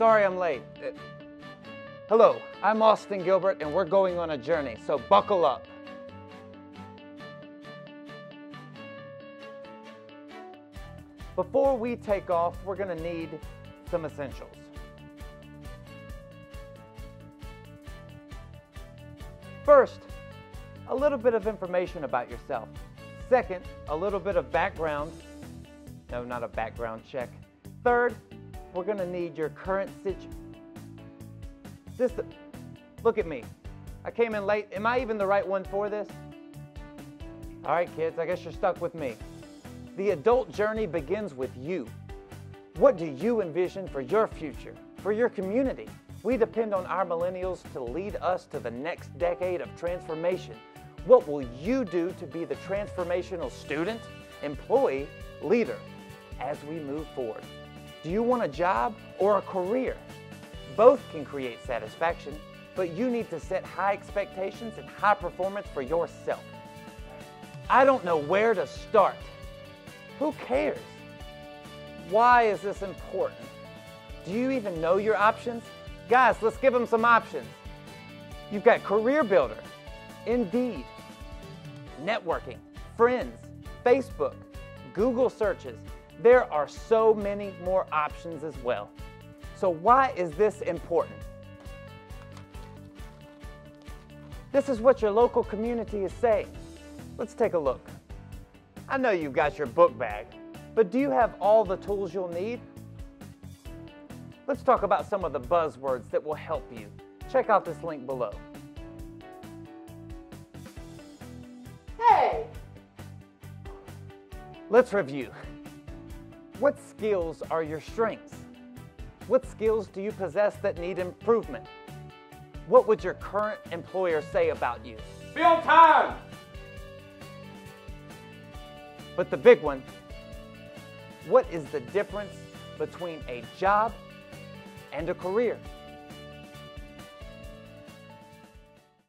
Sorry I'm late. Uh, hello, I'm Austin Gilbert and we're going on a journey, so buckle up. Before we take off, we're gonna need some essentials. First, a little bit of information about yourself. Second, a little bit of background. No, not a background check. Third, we're gonna need your current situation. Look at me. I came in late. Am I even the right one for this? All right, kids, I guess you're stuck with me. The adult journey begins with you. What do you envision for your future, for your community? We depend on our millennials to lead us to the next decade of transformation. What will you do to be the transformational student, employee, leader as we move forward? Do you want a job or a career? Both can create satisfaction, but you need to set high expectations and high performance for yourself. I don't know where to start. Who cares? Why is this important? Do you even know your options? Guys, let's give them some options. You've got Career Builder, Indeed, networking, friends, Facebook, Google searches. There are so many more options as well. So why is this important? This is what your local community is saying. Let's take a look. I know you've got your book bag, but do you have all the tools you'll need? Let's talk about some of the buzzwords that will help you. Check out this link below. Hey! Let's review. What skills are your strengths? What skills do you possess that need improvement? What would your current employer say about you? Be on time! But the big one, what is the difference between a job and a career?